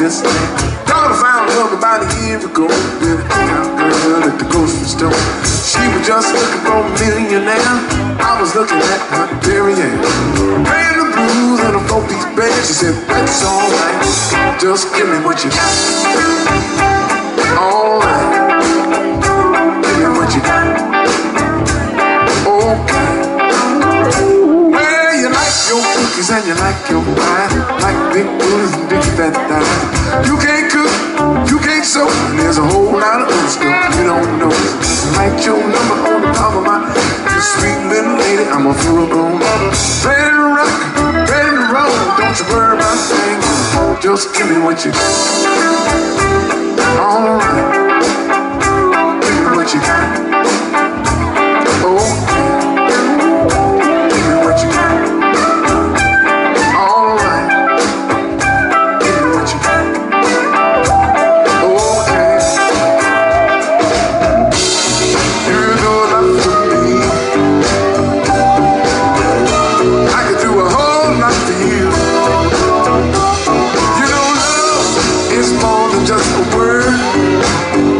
this Daughter found love about a year ago. With a girl at the grocery store She was just looking for a millionaire. I was looking at her derriere Paying the blues in a four-piece bed She said, that's alright Just give me what you got. Alright Give me what you got. Okay. Well, you like your cookies and you like your pie. Like big booties big. You can't cook, you can't sew. And there's a whole lot of other stuff you don't know. Like your number on the top of my you sweet little lady, I'm a full grown Ready to rock, ready to roll. Don't you worry about a thing. Just give me what you got. More than just a word.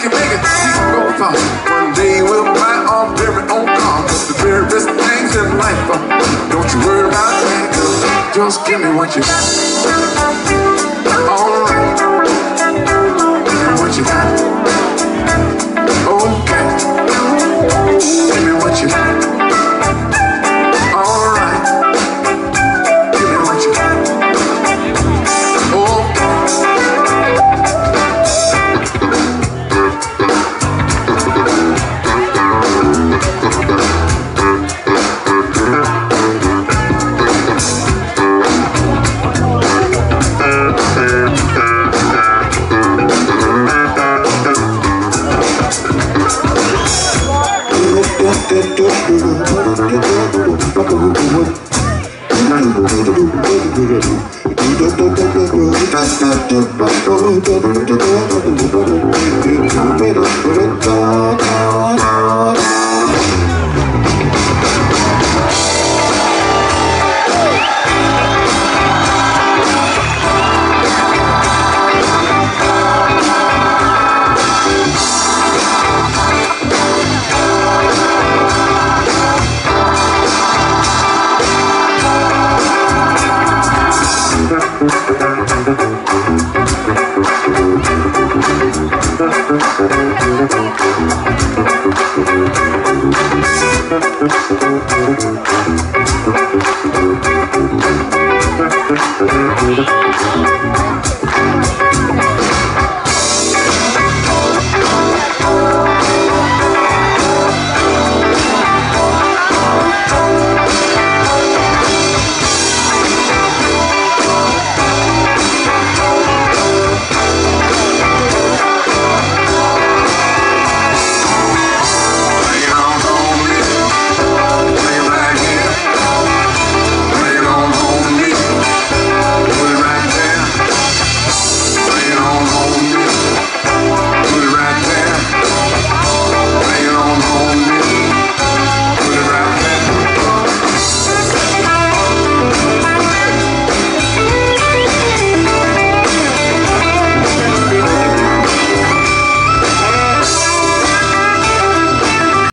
We can make it, we can go far. One day we'll buy our very own car. The very best things in life. Don't you worry about that, girl. Just give me what you got. do do do do Thank you.